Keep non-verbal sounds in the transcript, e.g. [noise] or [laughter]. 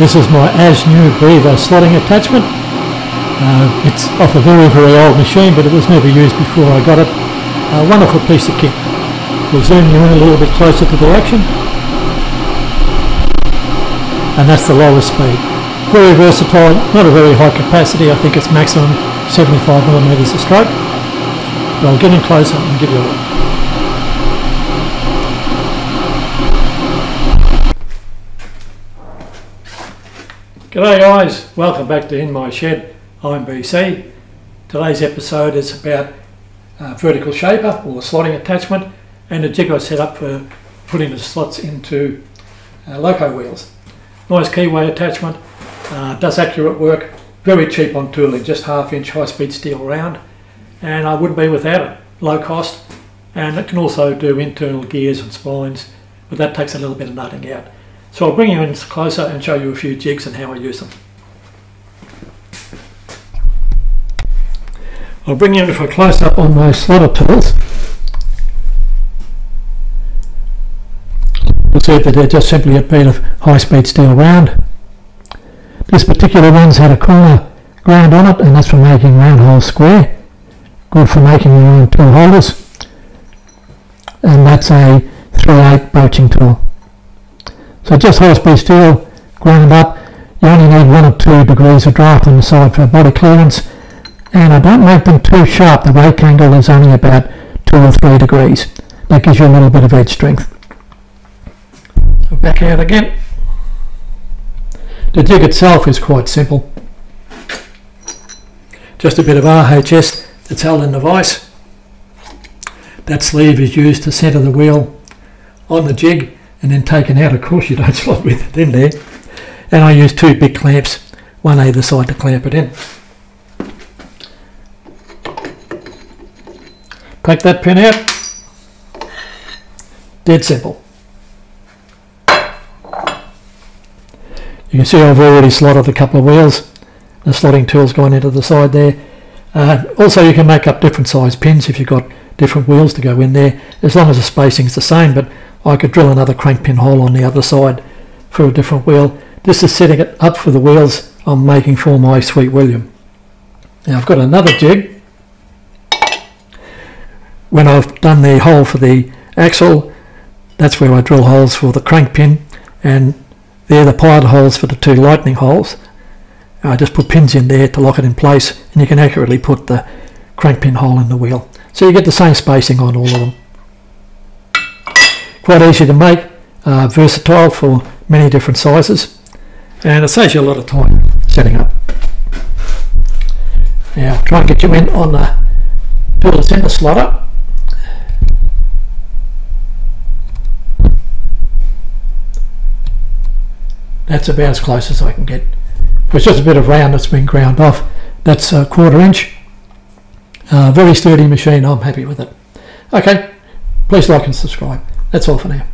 This is my As New Beaver slotting attachment. Uh, it's off a very, very old machine, but it was never used before I got it. A wonderful piece of kit. We'll zoom you in a little bit closer to the action. And that's the lowest speed. Very versatile, not a very high capacity. I think it's maximum 75 millimeters of stroke. But I'll get in closer and give you a look. G'day guys, welcome back to In My Shed. I'm BC. Today's episode is about uh, vertical shaper or slotting attachment and a jig I set up for putting the slots into uh, loco wheels. Nice keyway attachment, uh, does accurate work, very cheap on tooling, just half inch high speed steel round and I wouldn't be without it, low cost and it can also do internal gears and splines but that takes a little bit of nutting out. So I'll bring you in closer and show you a few jigs and how I use them. I'll bring you in for a close-up on my slotter tools. You'll see that they're just simply a bit of high-speed steel round. This particular one's had a corner ground on it and that's for making round holes square. Good for making your own tool holders. And that's a 3/8 broaching tool. So just high-speed steel ground up. You only need one or two degrees of draft on the side for body clearance. And I don't make them too sharp. The rake angle is only about two or three degrees. That gives you a little bit of edge strength. So back out again. The jig itself is quite simple. Just a bit of RHS that's held in the vise. That sleeve is used to centre the wheel on the jig and then taken out. Of course, you don't [laughs] slot with it in there. And I use two big clamps, one either side to clamp it in. Take that pin out. Dead simple. You can see I've already slotted a couple of wheels. The slotting tool's gone into the side there. Uh, also you can make up different size pins if you've got different wheels to go in there, as long as the spacing is the same, but I could drill another crank pin hole on the other side for a different wheel. This is setting it up for the wheels I'm making for my Sweet William. Now I've got another jig. When I've done the hole for the axle, that's where I drill holes for the crank pin and they're the pilot holes for the two lightning holes. I just put pins in there to lock it in place and you can accurately put the crank pin hole in the wheel. So you get the same spacing on all of them. Quite easy to make, uh, versatile for many different sizes and it saves you a lot of time setting up. Now I'll try and get you in on the tool center slotter. That's about as close as I can get. It's just a bit of round that's been ground off. That's a quarter inch. Uh, very sturdy machine. I'm happy with it. Okay, please like and subscribe. That's all for now.